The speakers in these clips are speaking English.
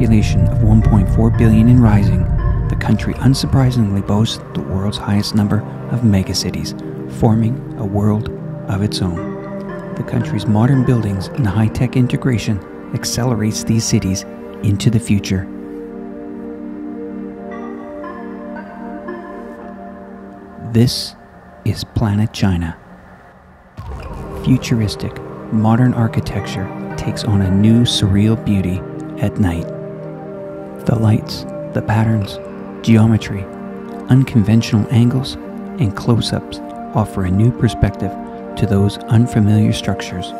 population of 1.4 billion and rising, the country unsurprisingly boasts the world's highest number of megacities, forming a world of its own. The country's modern buildings and high tech integration accelerates these cities into the future. This is Planet China. Futuristic, modern architecture takes on a new surreal beauty at night. The lights, the patterns, geometry, unconventional angles, and close ups offer a new perspective to those unfamiliar structures.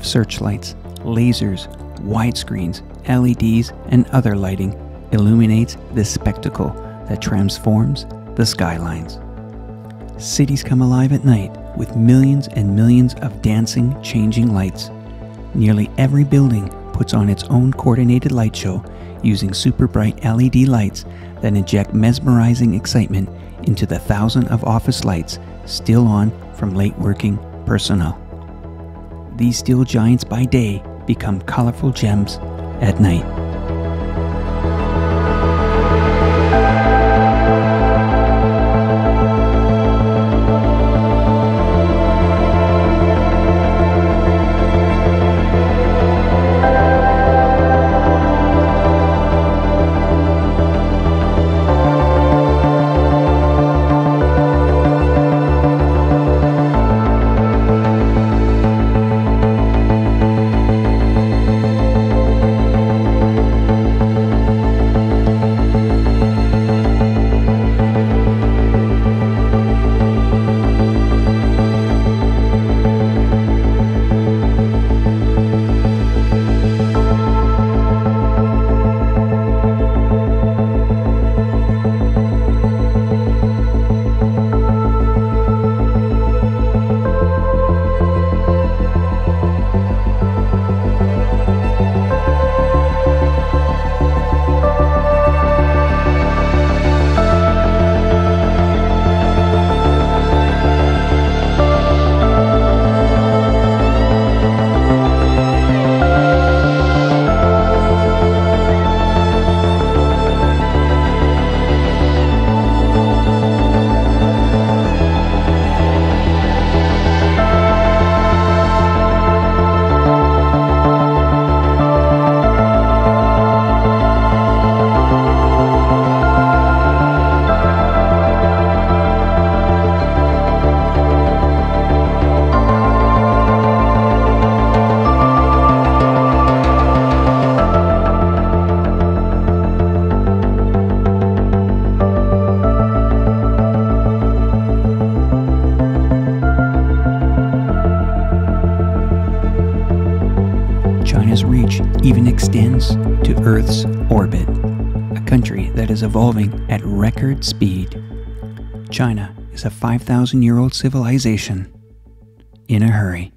Of searchlights, lasers, widescreens, LEDs, and other lighting illuminates this spectacle that transforms the skylines. Cities come alive at night with millions and millions of dancing, changing lights. Nearly every building puts on its own coordinated light show using super bright LED lights that inject mesmerizing excitement into the thousand of office lights still on from late working personnel these steel giants by day become colorful gems at night. Even extends to Earth's orbit, a country that is evolving at record speed. China is a 5,000 year old civilization in a hurry.